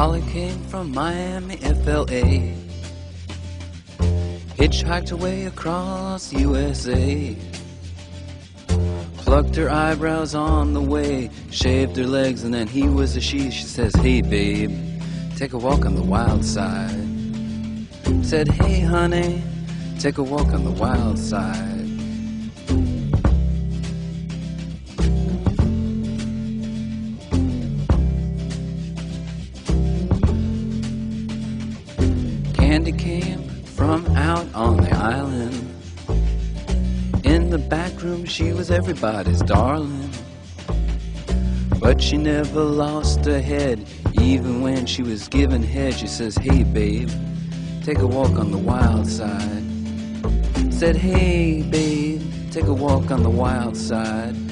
Holly came from Miami, FLA. Hitchhiked away across USA. Plucked her eyebrows on the way, shaved her legs, and then he was a she. She says, Hey, babe, take a walk on the wild side. Said, Hey, honey, take a walk on the wild side. Candy came from out on the island. In the back room, she was everybody's darling. But she never lost her head, even when she was given head. She says, Hey, babe, take a walk on the wild side. Said, Hey, babe, take a walk on the wild side.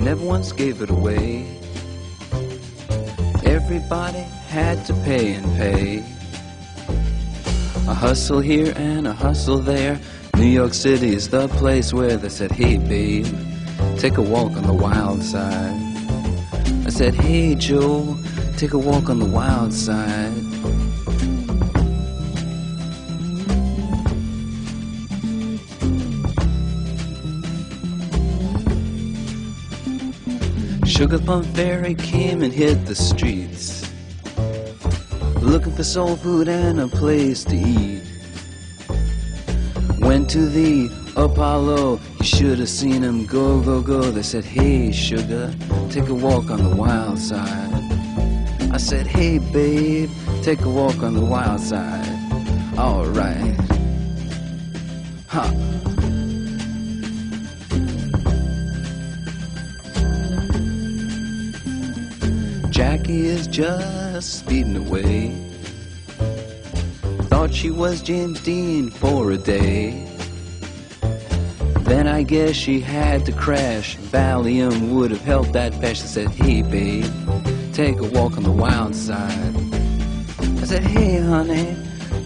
never once gave it away. Everybody had to pay and pay. A hustle here and a hustle there. New York City is the place where they said, Hey, babe, take a walk on the wild side. I said, Hey, Joe, take a walk on the wild side. Sugar Plum Fairy came and hit the streets, looking for soul food and a place to eat. Went to the Apollo, you should have seen him go, go, go. They said, Hey, sugar, take a walk on the wild side. I said, Hey, babe, take a walk on the wild side. Alright. Huh. Jackie is just speeding away. Thought she was James Dean for a day. Then I guess she had to crash. Valium would have helped that patch. I said, Hey, babe, take a walk on the wild side. I said, Hey, honey,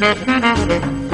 Thank you.